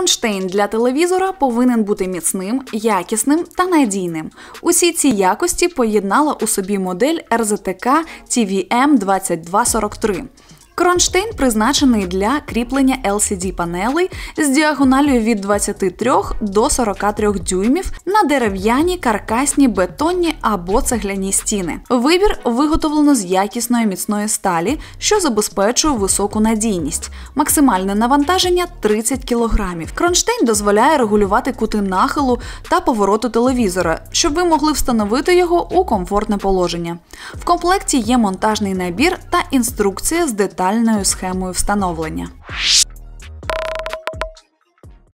Кронштейн для телевізора повинен бути міцним, якісним та надійним. Усі ці якості поєднала у собі модель РЗТК TVM 2243. Кронштейн призначений для кріплення LCD-панелей з діагональю від 23 до 43 дюймів на дерев'яні, каркасні, бетонні або цегляні стіни. Вибір виготовлено з якісної міцної сталі, що забезпечує високу надійність. Максимальне навантаження 30 кг. Кронштейн дозволяє регулювати кути нахилу та повороту телевізора, щоб ви могли встановити його у комфортне положення. В комплекті є монтажний набір та інструкція з детальною схемою встановлення.